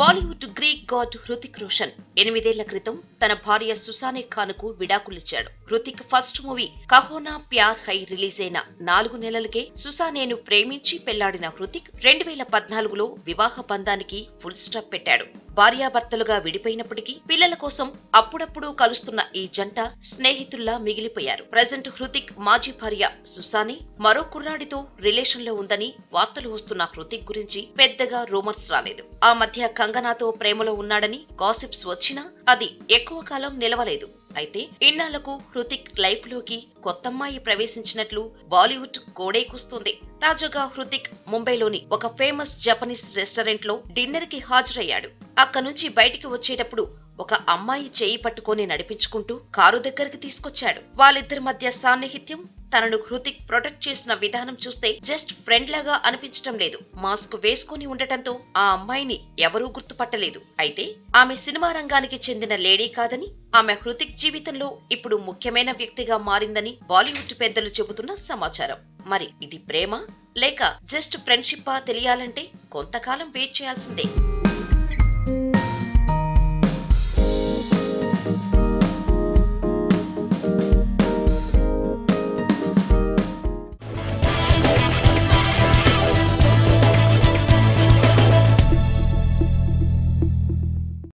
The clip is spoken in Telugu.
Bollywood Greek god Hrithik Roshan. ఎనిమిదేళ్ళ క్రితం తన భార్య సుసానే ఖాన్కు విడాకులిచ్చాడు. Hrithik first movie Kaho Na Pyaar Hai release అయిన నాలుగు నెలలకే సుసానేను ప్రేమించి పెళ్ళాడిన హృతిక్ రెండు వేల పద్నాలుగులో వివాహ బంధానికి ఫుల్ స్టాప్ పెట్టాడు. భార్యాభర్తలుగా విడిపోయినప్పటికీ పిల్లల కోసం అప్పుడప్పుడు కలుస్తున్న ఈ జంట స్నేహితుల్లా మిగిలిపోయారు. ప్రజెంట్ హృతిక్ మాజీ భార్య సుసాని మరో కుర్రాడితో రిలేషన్లో ఉందని వార్తలు వస్తున్న హృతిక్ గురించి పెద్దగా రూమర్స్ రాలేదు. ఆ మధ్య కంగనాతో ప్రేమలో ఉన్నాడని గాసిప్స్ వచ్చినా అది ఎక్కువ ఎక్కువ కాలం నిలవలేదు. అయితే ఇన్నాళ్ళకు హృతిక్ లైఫ్లోకి కొత్తమ్మాయి ప్రవేశించినట్లు బాలీవుడ్ కోడేకొస్తుంది తాజాగా హృతిక్ ముంబైలోని ఒక ఫేమస్ జపనీస్ రెస్టారెంట్లో డిన్నర్కి హాజరయ్యాడు. అక్కడి నుంచి బయటికి వచ్చేటప్పుడు ఒక అమ్మాయి చేయి పట్టుకొని నడిపించుకుంటూ కారు దగ్గరికి తీసుకొచ్చాడు. వాళ్ళిద్దరి మధ్య సాన్నిహిత్యం తనను హృతిక్ ప్రొటెక్ట్ చేసిన విధానం చూస్తే జస్ట్ ఫ్రెండ్ లాగా అనిపించటం లేదు. మాస్క్ వేసుకుని ఉండటంతో ఆ అమ్మాయిని ఎవరూ గుర్తుపట్టలేదు. అయితే ఆమె సినిమా రంగానికి చెందిన లేడీ కాదని ఆమె హృతిక్ జీవితంలో ఇప్పుడు ముఖ్యమైన వ్యక్తిగా మారిందని బాలీవుడ్ పెద్దలు చెబుతున్న సమాచారం. మరి ఇది ప్రేమ? లేక జస్ట్ ఫ్రెండ్షిప్పా తెలియాలంటే కొంతకాలం వెయిట్ చేయాల్సిందే.